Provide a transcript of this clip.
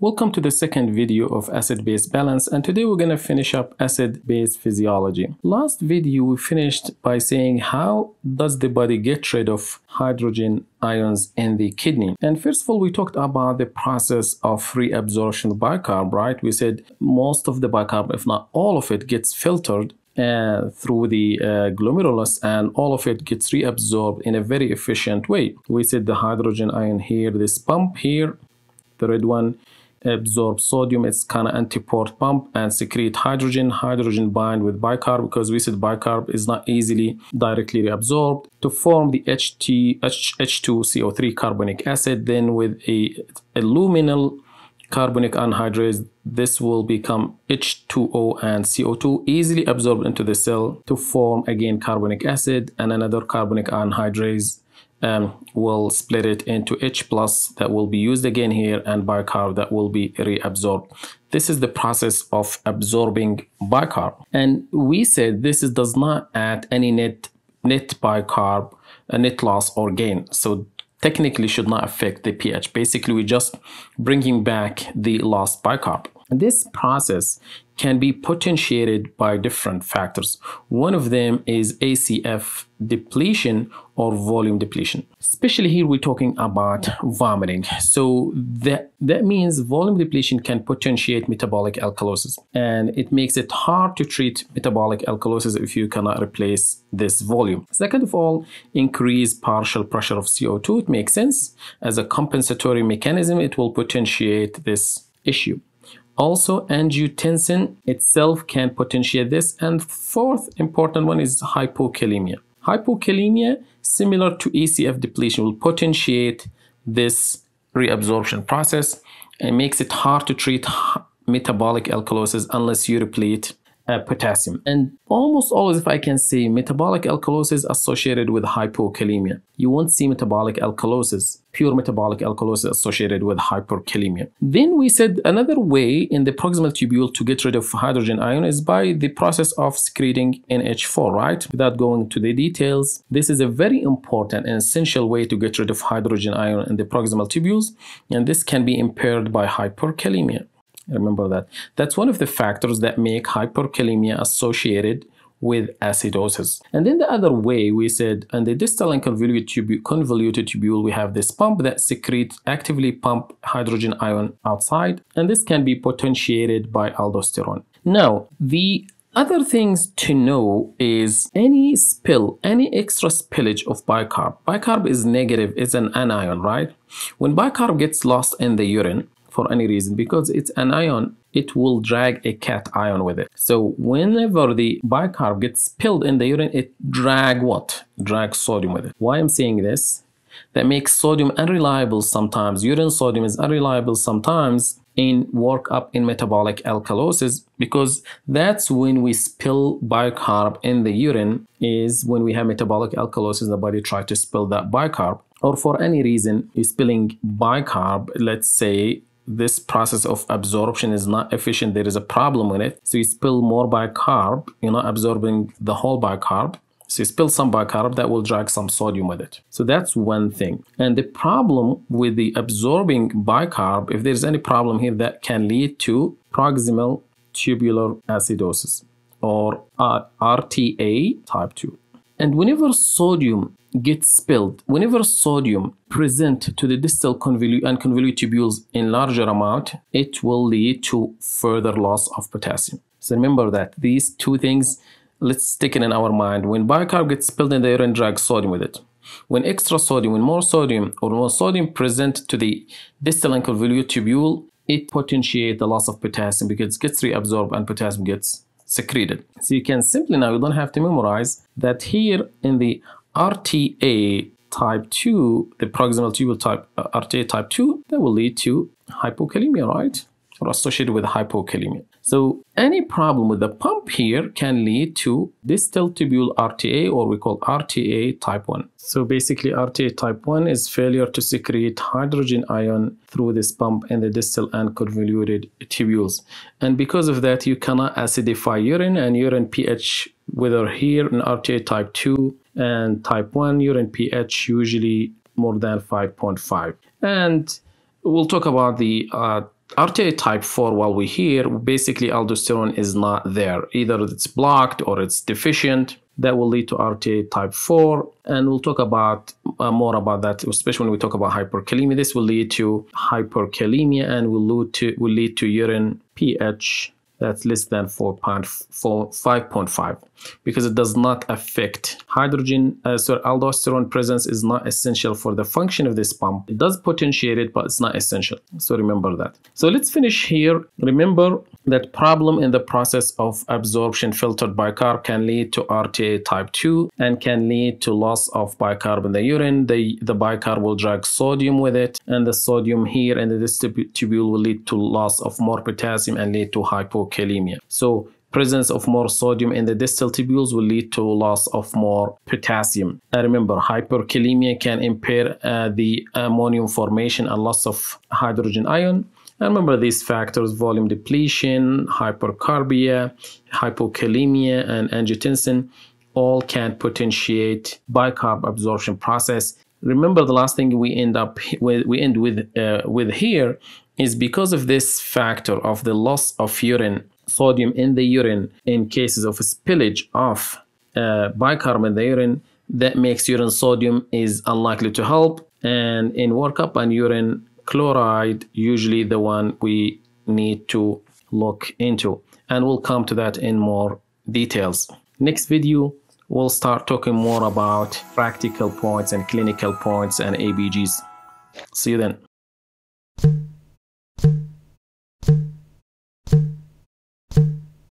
Welcome to the second video of acid-base balance and today we're going to finish up acid-base physiology. Last video we finished by saying how does the body get rid of hydrogen ions in the kidney. And first of all we talked about the process of reabsorption bicarb, right? We said most of the bicarb, if not all of it, gets filtered uh, through the uh, glomerulus and all of it gets reabsorbed in a very efficient way. We said the hydrogen ion here, this pump here, the red one, absorb sodium it's kind of anti-port pump and secrete hydrogen. Hydrogen bind with bicarb because we said bicarb is not easily directly reabsorbed. To form the HT, H, H2CO3 carbonic acid then with a, a luminal carbonic anhydrase this will become H2O and CO2 easily absorbed into the cell to form again carbonic acid and another carbonic anhydrase um, will split it into H plus that will be used again here and bicarb that will be reabsorbed. This is the process of absorbing bicarb. And we said this is, does not add any net, net bicarb, a net loss or gain. So technically should not affect the pH. Basically, we're just bringing back the lost bicarb. This process can be potentiated by different factors. One of them is ECF depletion or volume depletion. Especially here we're talking about vomiting. So that, that means volume depletion can potentiate metabolic alkalosis and it makes it hard to treat metabolic alkalosis if you cannot replace this volume. Second of all, increase partial pressure of CO2. It makes sense. As a compensatory mechanism, it will potentiate this issue. Also, angiotensin itself can potentiate this. And fourth important one is hypokalemia. Hypokalemia, similar to ECF depletion, will potentiate this reabsorption process and makes it hard to treat metabolic alkalosis unless you replete uh, potassium. And almost always, if I can say, metabolic alkalosis associated with hypokalemia. You won't see metabolic alkalosis, pure metabolic alkalosis associated with hyperkalemia. Then we said another way in the proximal tubule to get rid of hydrogen ion is by the process of secreting NH4, right? Without going to the details, this is a very important and essential way to get rid of hydrogen ion in the proximal tubules, and this can be impaired by hyperkalemia. Remember that. That's one of the factors that make hyperkalemia associated with acidosis. And then the other way we said, on the distal and convoluted convoluted tubule, we have this pump that secretes, actively pump hydrogen ion outside, and this can be potentiated by aldosterone. Now, the other things to know is any spill, any extra spillage of bicarb. Bicarb is negative, it's an anion, right? When bicarb gets lost in the urine, for any reason because it's an ion it will drag a cation with it. So whenever the bicarb gets spilled in the urine it drag what? Drag sodium with it. Why i'm saying this? That makes sodium unreliable sometimes. Urine sodium is unreliable sometimes in work up in metabolic alkalosis because that's when we spill bicarb in the urine is when we have metabolic alkalosis the body try to spill that bicarb. Or for any reason you're spilling bicarb let's say this process of absorption is not efficient. There is a problem with it. So you spill more bicarb you're not absorbing the whole bicarb. So you spill some bicarb that will drag some sodium with it. So that's one thing. And the problem with the absorbing bicarb if there's any problem here that can lead to proximal tubular acidosis or uh, RTA type 2 and whenever sodium gets spilled, whenever sodium present to the distal convolute and tubules in larger amount, it will lead to further loss of potassium. So remember that these two things, let's stick it in our mind. When bicarb gets spilled in the urine, drag sodium with it. When extra sodium, when more sodium or more sodium present to the distal and convolute tubule, it potentiates the loss of potassium because it gets reabsorbed and potassium gets secreted. So you can simply now, you don't have to memorize that here in the RTA type 2, the proximal tubule type uh, RTA type 2, that will lead to hypokalemia, right? Or associated with hypokalemia. So any problem with the pump here can lead to distal tubule RTA or we call RTA type 1. So basically RTA type 1 is failure to secrete hydrogen ion through this pump in the distal and convoluted tubules. And because of that you cannot acidify urine and urine pH whether here in RTA type 2 and type 1 urine pH usually more than 5.5. And we'll talk about the uh, RTA type 4 while we're here, basically aldosterone is not there. Either it's blocked or it's deficient. That will lead to RTA type 4. And we'll talk about uh, more about that, especially when we talk about hyperkalemia. This will lead to hyperkalemia and will lead to, will lead to urine pH that's less than 5.5 because it does not affect hydrogen uh, so aldosterone presence is not essential for the function of this pump. It does potentiate it but it's not essential. So remember that. So let's finish here. Remember that problem in the process of absorption filtered bicarb can lead to RTA type 2 and can lead to loss of bicarb in the urine. The, the bicarb will drag sodium with it and the sodium here in the tubule will lead to loss of more potassium and lead to hypokalemia. So presence of more sodium in the distal tubules will lead to loss of more potassium. And remember, hyperkalemia can impair uh, the ammonium formation and loss of hydrogen ion. And remember these factors, volume depletion, hypercarbia, hypokalemia, and angiotensin all can potentiate bicarb absorption process. Remember the last thing we end up with, we end with, uh, with here is because of this factor of the loss of urine, sodium in the urine in cases of spillage of uh, in the urine, that makes urine sodium is unlikely to help. And in workup and urine chloride usually the one we need to look into and we'll come to that in more details next video we'll start talking more about practical points and clinical points and abgs see you then